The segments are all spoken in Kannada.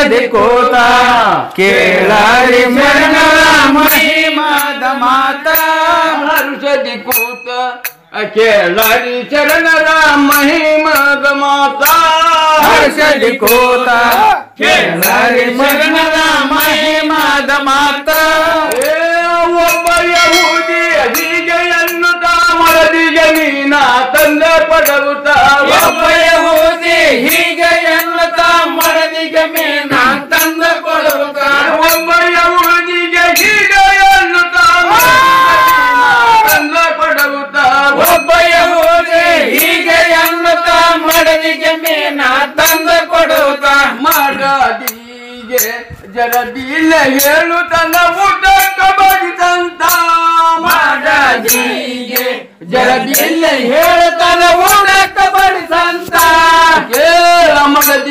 ಕೂತ ಕೇಳರಿ ಶರಣರ ಮಹಿಮದ ಮಾತ ಹರ್ಷದಿ ಕೂತ ಕೇಳರಿ ಶರಣರ ಮಹಿಮದ ಮಾತಾ ಹರ್ಷದಿ ಕೂತ ಕೇಳರಿ ಶರಣರ ಮಹಿಮದ ಮಾತ ಏ ಒಬ್ಬ ಯಹೂದಿ ಹೀಗೆ ಎನ್ನುತ್ತ ಮರದಿಗೆ ನೀನ ತಂದೆ ಪಡಗುತ್ತ ಮರದಿಗೆ ಮೇನ ತಂದ ಕೊಡುತ್ತ ಒಬ್ಬ ಯಹೂದಿಗೆ ಹೀಗೆ ಎನ್ನುತ್ತ ತಂದೆ ಪಡಗುತ್ತ ಒಬ್ಬ ಯಹೂದಿ ಹೀಗೆ ಎನ್ನುತ್ತ ಮಡದಿಗೆ ಮೇನ ತಂದ ಕೊಡುತ್ತ ಮಾಡದೀಗೆ ಜರದಿಲ್ಲ ಹೇಳು ತನ್ನ ಊಟ ಕಬಡಿದಂತ ಜರದಿಲ್ಲ ಹೇಳುತ್ತಾನ ಊಟಕ್ಕ ಬಡಿದಂತ. ಕೇಳ ಮಗದಿ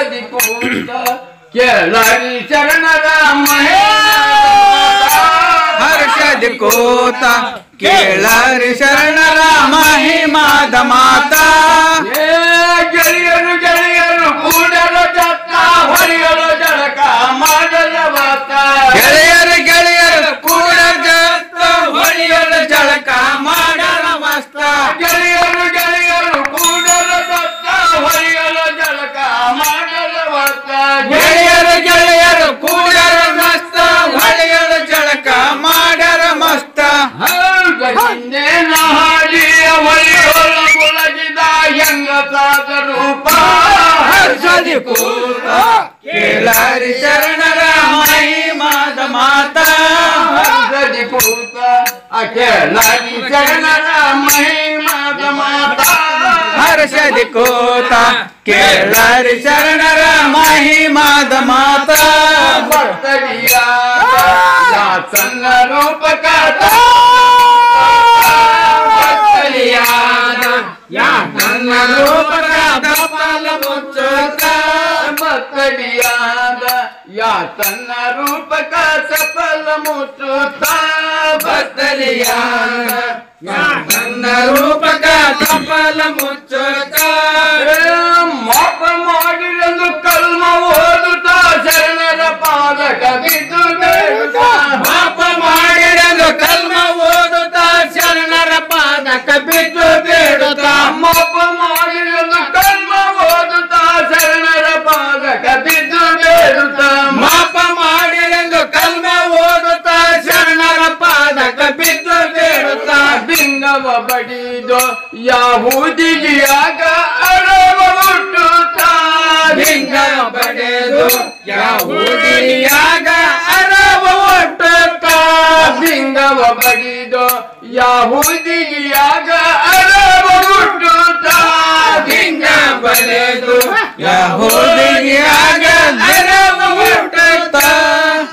हर्ष दिकोता केलर चरण राम शरण राम हे माधमा लारी चरण रामाई माद माता। जरी पोता अखे लारी चरण रामाई माद माता। हर्ष दिकोता केळारी चरण रामाई माद माता। भक्तरिया चंग रूप तन रूप का सफल मुचुता बदलिया रूप का सफल मुचुता मोप मोड़ ಬಿಂಗವ ಬಡಿದು ಯಾವುದಿಗಿಯಾಗ ಅಳವ ಲಿಂಗ ಲಿಂಗವ ಬಡೆದು ಯಾವುದಿಗಿಯಾಗ ಅರವ ಒಟ್ಟುತ್ತ ಬಿಂಗವ ಬಡಿದು ಯಾವುದಿಗಿಯಾಗ ಅಳವ ಹುಟ್ಟುತ್ತ ಲಿಂಗ ಬಡೆದು ಯಾವುದಿಗಿಯಾಗ ಅರವ ಹುಟ್ಟುತ್ತ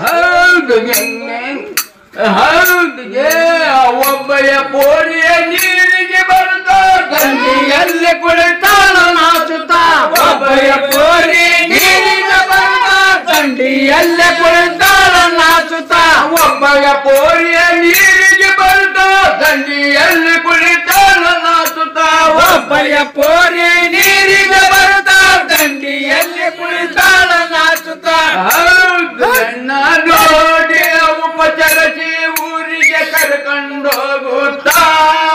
ಹೌದು ಎಣ್ಣೆ ಗಂಜಿಯಲ್ಲಿ ಕುಳಿತಾಳ ನಾಚುತ್ತ. ಒಬ್ಬಯ ಕೋರಿ ನೀರಿನ ಬಂದ ದಂಡಿಯಲ್ಲೇ ಕುಳಿತಾಳ ನಾಚುತ್ತ. ಒಬ್ಬಯ ಕೋರಿಯ ನೀರಿಗೆ ಬರ್ತ ದಂಡಿಯಲ್ಲಿ ಕುಳಿತಾಳ ನಾಚುತ್ತ. ಒಬ್ಬಯ ಕೋರಿ ನೀರಿಗೆ ಬರುತ್ತ ದಂಡಿಯಲ್ಲಿ ಕುಳಿತಾಳ ನಾಚುತ್ತ. ಎನ್ನ ನೋಡಿ ಉಪಚರಿಸಿ ಊರಿಗೆ ಕರ್ಕೊಂಡು ಹೋಗುತ್ತಾ.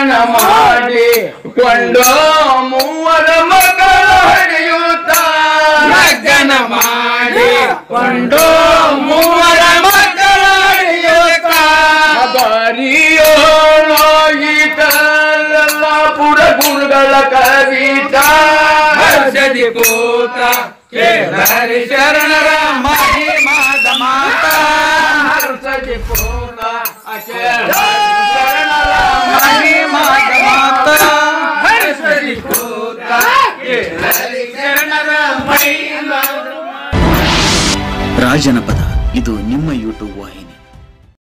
ಸ್ನಾನ ಮಾಡಿ ಕೊಂಡು ಮೂವರ ಮಕ್ಕಳು ಹಡಿಯುತ್ತ. ಲಗ್ನ ಮಾಡಿ ಕೊಂಡು ಮೂವರ ಮಕ್ಕಳು ಹಡಿಯುತ್ತ. ಬರಿಯೋಗಿತಲ್ಲ ಪುರ ಗುರುಗಳ ಕವಿತ ಹರ್ಷದಿ ಪೂತ ಕೇಳಿ ಶರಣರ ಮಹಿಮಾದ ಮಾತಾ. ಹರ್ಷದಿ ಪೂತ ಅಕೇಳ ರಾಜನಪದ ಇದು ನಿಮ್ಮ ಯೂಟ್ಯೂಬ್ ವಾಹಿನಿ.